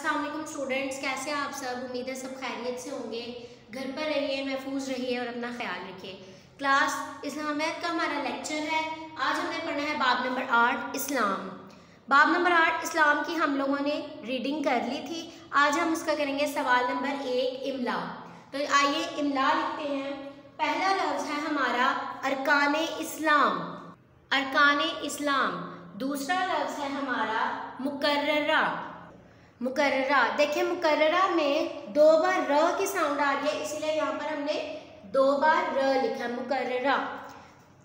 अस्सलाम स्टूडेंट्स कैसे हैं आप सब? उम्मीद है सब खैरियत से होंगे। घर पर रहिए, महफूज रहिए और अपना ख्याल रखिए। क्लास इस्लामियत का हमारा लेक्चर है। आज हमने पढ़ना है बाब नंबर आठ, इस्लाम। बाब नंबर आठ, इस्लाम की हम लोगों ने रीडिंग कर ली थी। आज हम उसका करेंगे सवाल नंबर एक, इमला। तो आइए इमला लिखते हैं। पहला लफ्ज़ है हमारा अरकान इस्लाम। अरकान इस्लाम। दूसरा लफ्ज़ है हमारा मुकर्रा मुकर्रा देखिए मुकर्रा में दो बार र की साउंड आ रही है, इसीलिए यहाँ पर हमने दो बार र लिखा है मुकर्रा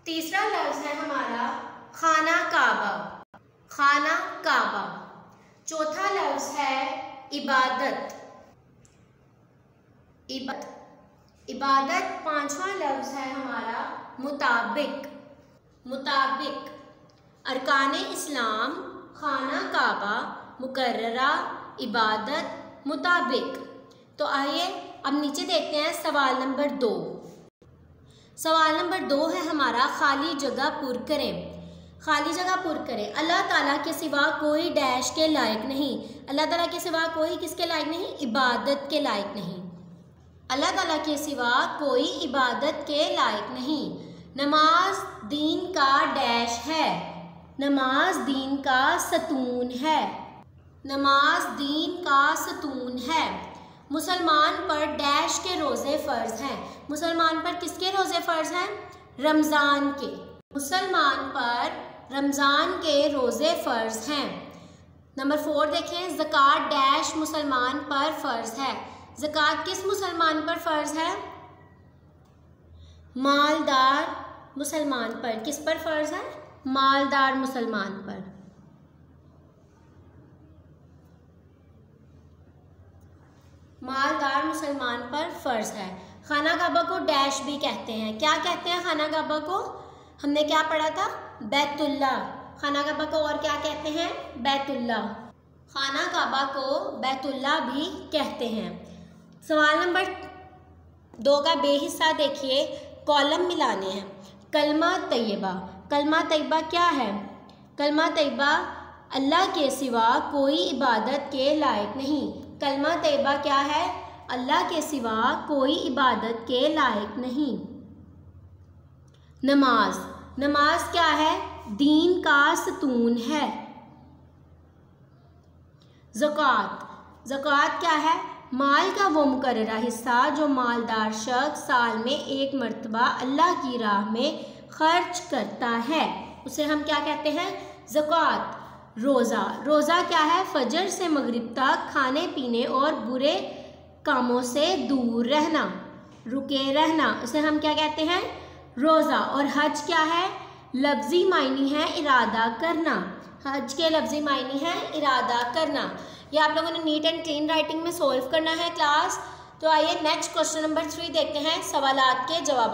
तीसरा लफ्ज़ है हमारा खाना काबा। खाना काबा। चौथा लफ्ज़ है इबादत। इबादत। इबादत पांचवा लफ्ज़ है हमारा मुताबिक। मुताबिक। अरकान इस्लाम खाना काबा मुकर्रा इबादत, मुताबिक। तो आइए अब नीचे देखते हैं सवाल नंबर दो। सवाल नंबर दो है हमारा, खाली जगह पुर करें। खाली जगह पुर करें। अल्लाह ताला के सिवा कोई डैश के लायक नहीं। अल्लाह ताला के सिवा कोई किसके लायक नहीं? इबादत के लायक नहीं। अल्लाह ताला के सिवा कोई इबादत के लायक नहीं। नमाज़ दीन का डैश है। नमाज़ दीन का सतून है। नमाज़ दीन का सतून है। मुसलमान पर डैश के रोज़े फ़र्ज़ हैं। मुसलमान पर किसके रोज़े फ़र्ज़ हैं? रमज़ान के। मुसलमान पर रमज़ान के रोज़े फ़र्ज़ हैं। नंबर फोर देखें, ज़क़़त डैश मुसलमान पर फ़र्ज़ है। ज़क़़त किस मुसलमान पर फ़र्ज़ है? मालदार मुसलमान पर। किस पर फ़र्ज़ है? मालदार मुसलमान पर। मुसलमान पर फ़र्ज़ है। खाना काबा को डैश भी कहते हैं। क्या कहते हैं खाना काबा को? हमने क्या पढ़ा था? बैतुल्ला। खाना काबा को और क्या कहते हैं? बैतुल्ला। खाना काबा को बैतुल्ला भी कहते हैं। सवाल नंबर दो का बेहिस्सा देखिए। कॉलम मिलाने हैं। कलमा तैयबा। कलमा तैयबा क्या है? कलमा तैयबा अल्लाह के सिवा कोई इबादत के लायक नहीं। कलमा तैयबा क्या है? अल्लाह के सिवा कोई इबादत के लायक नहीं। नमाज़। नमाज़ क्या है? दीन का सतून है। ज़क़़त। ज़क़़त क्या है? माल का वो मुकर्रा हिस्सा जो मालदार शख्स साल में एक मरतबा अल्लाह की राह में खर्च करता है। उसे हम क्या कहते हैं? ज़क़़त। रोज़ा। रोज़ा क्या है? फजर से मगरिब तक खाने, पीने और बुरे कामों से दूर रहना, रुके रहना, उसे हम क्या कहते हैं? रोज़ा। और हज क्या है? लफ्ज़ी मायनी है इरादा करना। हज के लफ्ज़ी मायने है इरादा करना। ये आप लोगों ने नीट एंड क्लीन राइटिंग में सॉल्व करना है क्लास। तो आइए नेक्स्ट क्वेश्चन नंबर थ्री देखते हैं सवाल के जवाब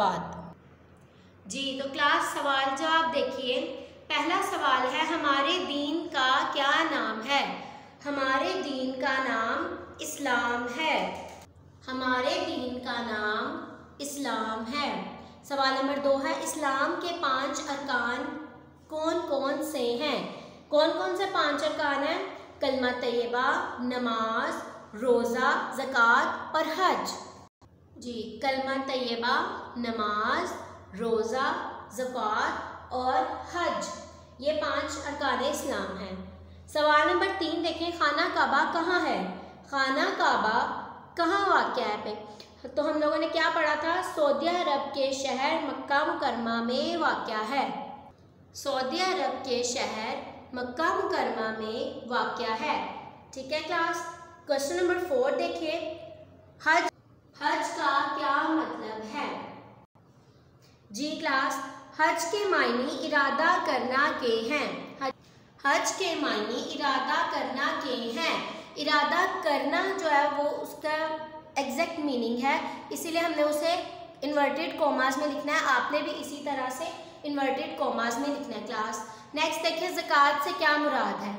जी तो क्लास सवाल जवाब देखिए। पहला सवाल है, हमारे दीन का क्या नाम है? हमारे दीन का नाम इस्लाम है। हमारे दीन का नाम इस्लाम है। सवाल नंबर दो है, इस्लाम के पाँच अरकान कौन कौन से हैं? कौन कौन से पाँच अरकान हैं? कलमा तय्यबा नमाज़, रोज़ा, ज़क़़त, और हज। जी, कलमा तय्यबा नमाज़, रोज़ा, ज़क़़त, और हज। ये पाँच अरकान इस्लाम हैं। सवाल नंबर तीन देखें, खाना काबा कहाँ है? खाना काबा, कहाँ वाक़ है तो हम लोगों ने क्या पढ़ा था? सऊदी अरब के शहर मक्का मुकरमा में वाक़ है। सऊदी अरब के शहर मक्का मुकरमा में वाक़ है। ठीक है क्लास? क्वेश्चन नंबर फोर देखिए। हज हज का क्या मतलब है? जी क्लास, हज के मायने इरादा करना के हैं। हज के मायने इरादा करना के हैं। इरादा करना जो है वो उसका एग्जैक्ट मीनिंग है। इसीलिए हमने उसे इन्वर्टेड कॉमास में लिखना है। आपने भी इसी तरह से इन्वर्टेड कॉमास में लिखना है क्लास नेक्स्ट देखिए, ज़क़़त से क्या मुराद है?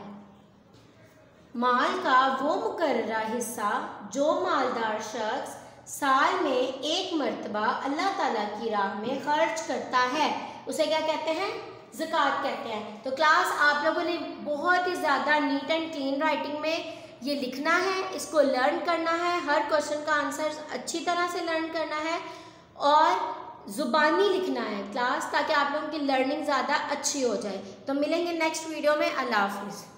माल का वो मुकर्रा हिस्सा जो मालदार शख्स साल में एक मरतबा अल्लाह ताला की राह में खर्च करता है, उसे क्या कहते हैं? ज़क़़त कहते हैं। तो क्लास आप लोगों ने बहुत ही ज़्यादा नीट एंड क्लीन राइटिंग में ये लिखना है, इसको लर्न करना है, हर क्वेश्चन का आंसर अच्छी तरह से लर्न करना है और ज़ुबानी लिखना है क्लास ताकि आप लोगों की लर्निंग ज़्यादा अच्छी हो जाए। तो मिलेंगे नेक्स्ट वीडियो में, अल्लाह हाफिज़।